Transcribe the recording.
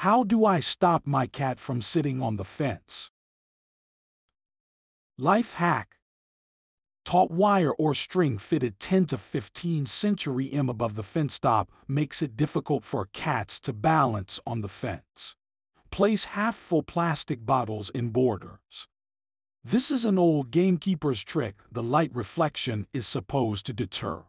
How do I stop my cat from sitting on the fence? Life hack. Taut wire or string fitted 10 to 15 century M above the fence top makes it difficult for cats to balance on the fence. Place half-full plastic bottles in borders. This is an old gamekeeper's trick the light reflection is supposed to deter.